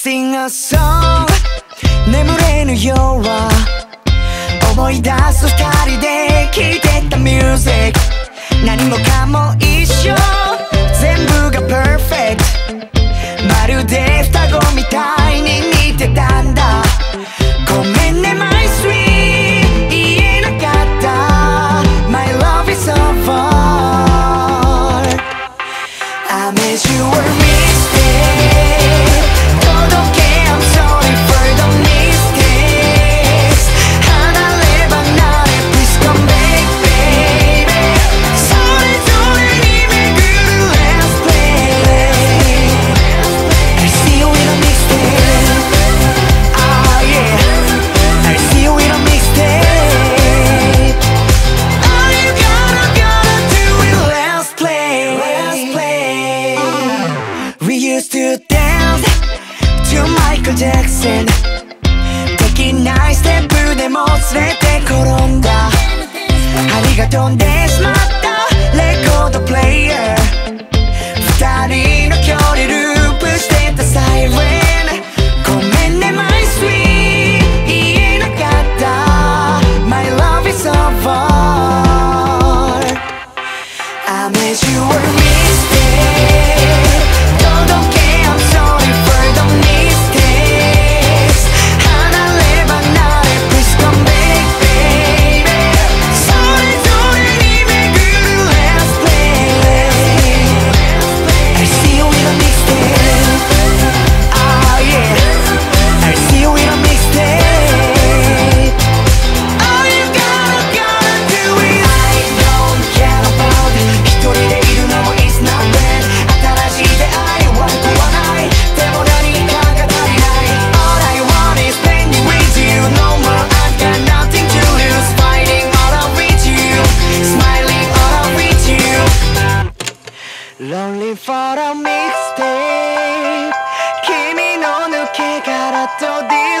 sing a song 眠れぬ夜は思い出す二人で聴いてたミュージック何もかも一緒。全部が perfect まるで双子みたいに似てたんだ。ごめんね my sweet 言えなかった。My love is over I miss you were mistake to dance to Michael Jackson. できないステップでも連れて転んだ。針が飛んでしまう Lonely for a mixtape. 君の抜け殻とディ